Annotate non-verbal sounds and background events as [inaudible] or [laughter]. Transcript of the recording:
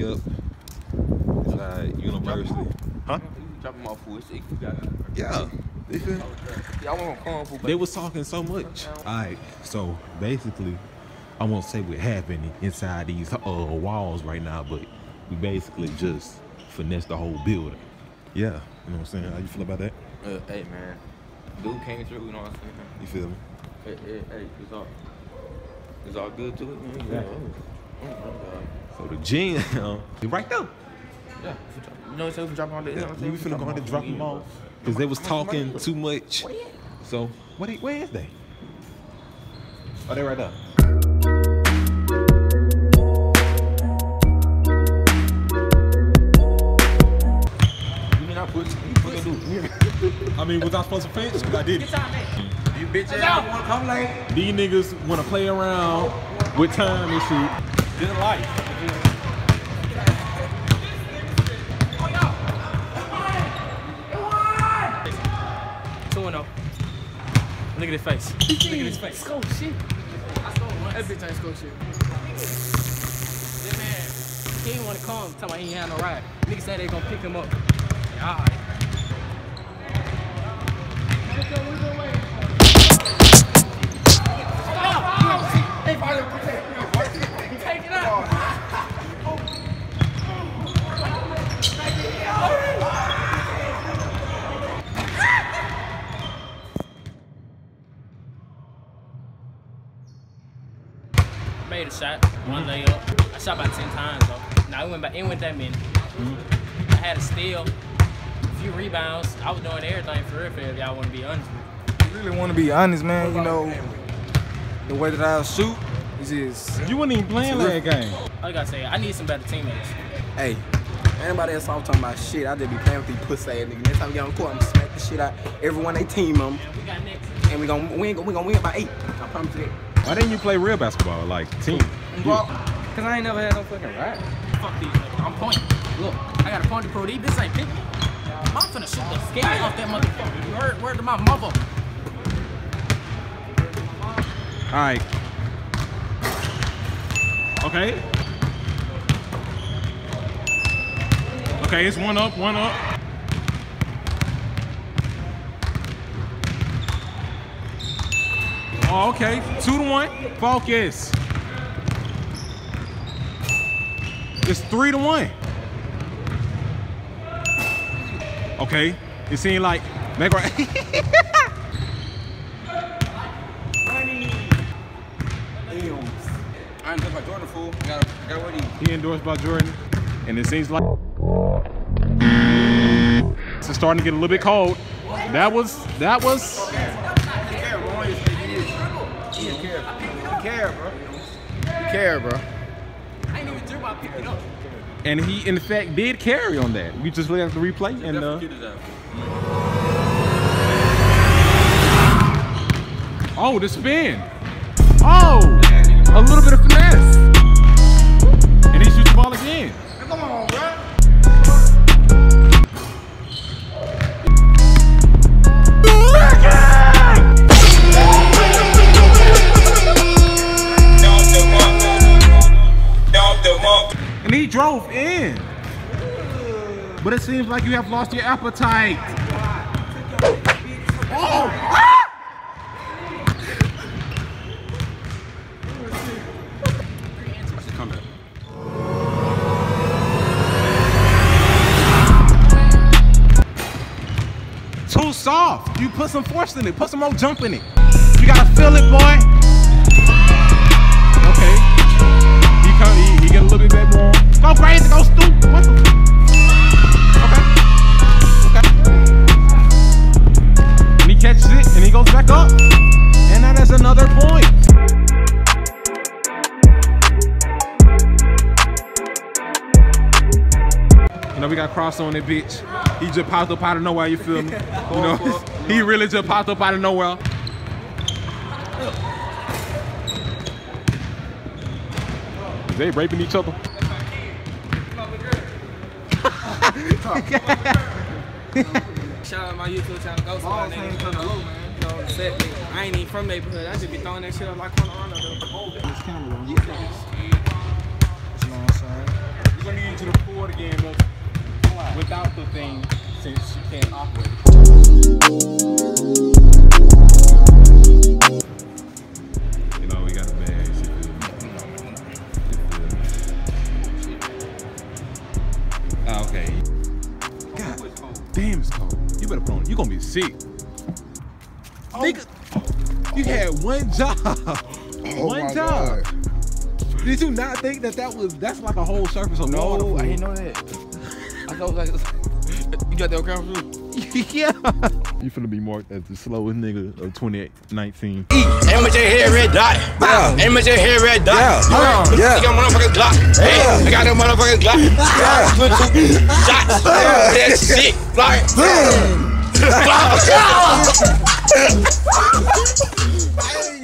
We up. Inside University. Huh? Drop them off for. You got it. Yeah. You feel me? Y'all want Kung Fu, They was talking so much. Alright, so basically, I won't say what happened inside these uh, walls right now, but we basically just finessed the whole building. Yeah, you know what I'm saying? How you feel about that? Uh, hey, man. Dude came through, you know what I'm saying? You feel me? Hey, hey, hey, it's all, it's all good to it, man. Yeah. My So the gym, right there. Yeah. You know what I'm saying? Drop all the, you know what I'm saying? We finna go ahead and drop them Yeah. off because they was talking too much. So what? They, where is they? Oh, they right there. You mean I push? You fucking do. [laughs] I mean, was I supposed to finish? 'Cause I did. You bitch ass wanna come late? These niggas want to play around with time and shit. Good life. Two and oh. Look at his face. Look at his face. Score shit. That bitch ain't score shit. That man, he ain't want to come. Talking about he ain't had no ride. Niggas said they gonna pick him up. Yeah, all right. Take Made a shot, one layup. I shot about ten times though. Nah, it went back. It went that many. Mm-hmm. I had a steal, a few rebounds. I was doing everything for real. For if y'all want to be honest. with me. really want to be honest, man, you know, the way that I shoot is just, You wasn't even playing that game. All I gotta say, I need some better teammates. hey, anybody else I'm talking about shit, I just be playing with these pussy ass niggas. Next time we get on the court, I'm gonna smack the shit out everyone they team them, We got next. and we gonna win, we gonna win by eight. I promise you that. Why didn't you play real basketball, like team? Bro, Cause I ain't never had no fucking ride. Fuck these niggas. I'm pointing. Look, I got a point to prove these. This ain't picking. I'm finna shoot the skin off that motherfucker. Word, word to my mother. All right. Okay. Okay, it's one up, one up. Oh, okay. Two to one. Focus. It's three to one. Okay. It seemed like make. I fool. I gotta wear he endorsed by Jordan, and it seems like it's starting to get a little bit cold. That was that was Care, bro. Care, bro. I ain't even dream about picking up. and he in fact did carry on that. We just really have to replay and uh, oh the spin. Oh, a little bit of finesse, and he shoots the ball again. Drove in. But it seems like you have lost your appetite. Oh! Too soft. You put some force in it. Put some more jump in it. You gotta feel it, boy. Okay. And he it, and he goes back up, and that is another point. You know, we got cross on that bitch. He just popped up out of nowhere, you feel me? You know, [laughs] he really just popped up out of nowhere. They raping each other. [laughs] Shout out my YouTube channel, Ghost Balls Nigga. ain't kinda low, man. You know, set nigga. I ain't even from neighborhood. I just be throwing that shit up like on the run of This camera on. turning into the Ford again, though. Without the thing, since she can't operate. Gonna be sick. Nigga, you had one job. Oh one job. God. Did you not think that that was that's like a whole surface of water? No, I for- didn't know that. I thought like you got that on camera too. yeah. You finna be marked as the slowest nigga of 2019. Aim at your head, red dot. Yeah. Aim at your head, red dot. Yeah. Yeah. Yeah. I got motherfucking Glock. Hey, I got that motherfucking Glock. Yeah. Put two shots. That shit. Like. [laughs] Bye.